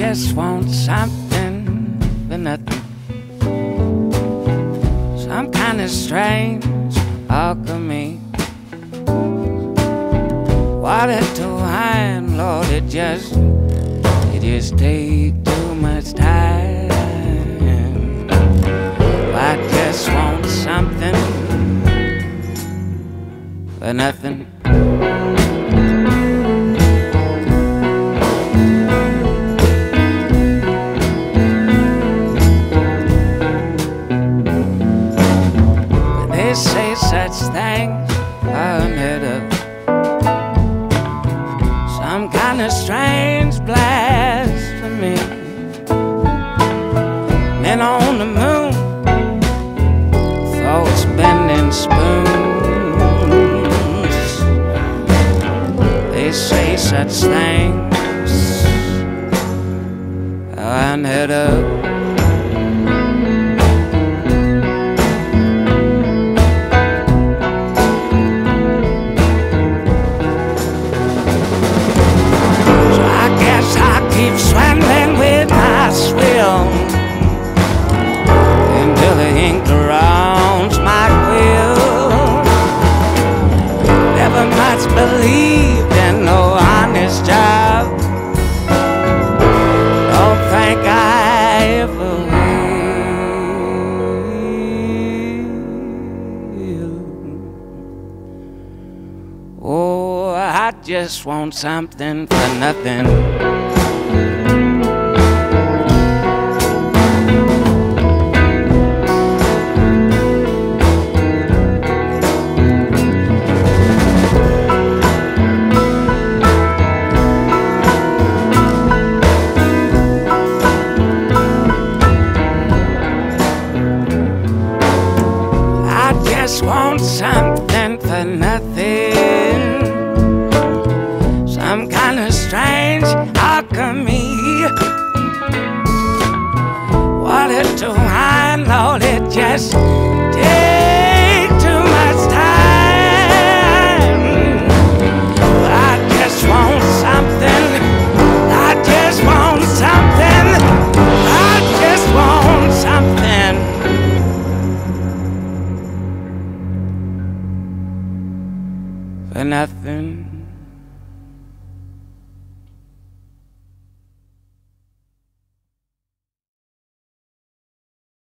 just want something for nothing. Some kind of strange alchemy. Water to wine, Lord, it just, it just take too much time. I just want something for nothing. They say such things are unheard of. Some kind of strange blasphemy. Men on the moon, folks bending spoons. They say such things are unheard of. Just want something for nothing. I just want something for nothing. Strange alchemy. Water to wine, Lord, it just take too much time. I just want something. I just want something. I just want something. for nothing.